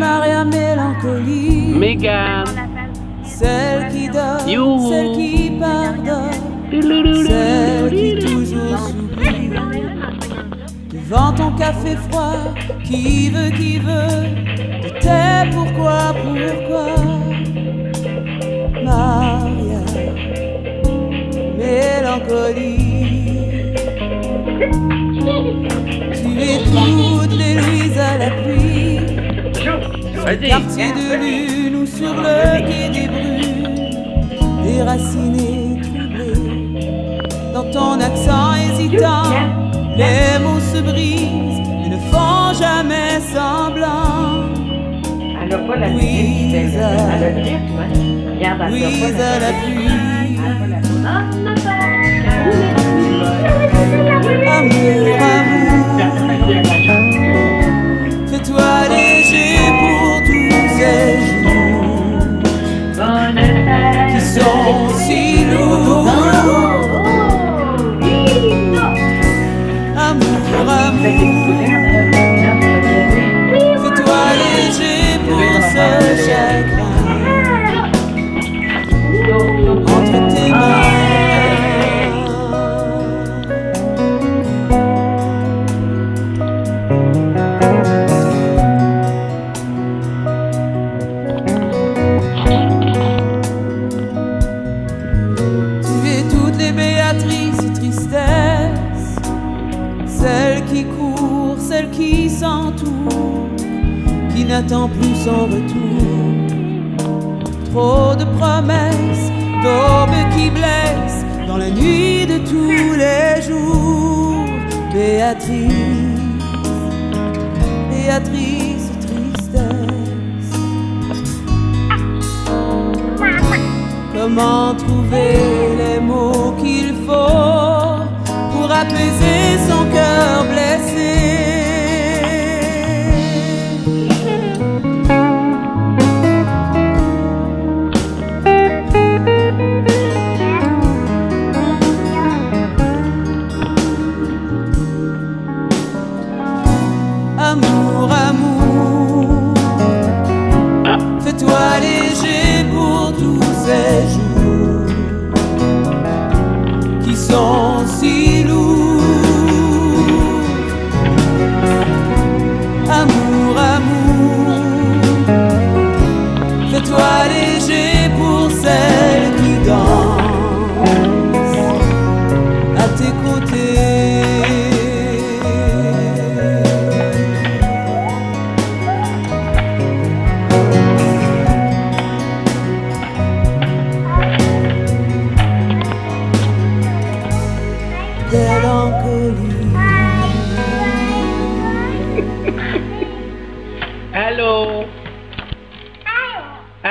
Maria Mélancolie. Megan. Celle qui Youhou. celle qui pardonne, celle qui toujours s'oublie. Devant ton café froid, qui veut, qui veut, de tes pourquoi, pourquoi. Maria, mélancolie. Tu es toutes les Louises à la pluie. Vas-y. Quartier de lune ou sur le quai des brumes, déraciné, troublé, dans ton accent hésitant, les mots se brisent et ne font jamais semblant. N'a pas la et tristesses, celle qui court, celle qui s'entoure, qui n'attend plus son retour. Trop de promesses, d'aubes qui blessent dans la nuit de tous les jours. Béatrice, Béatrice tristesse. Comment trouver apaiser son cœur blessé. Amour, amour, fais-toi léger pour tous ces jours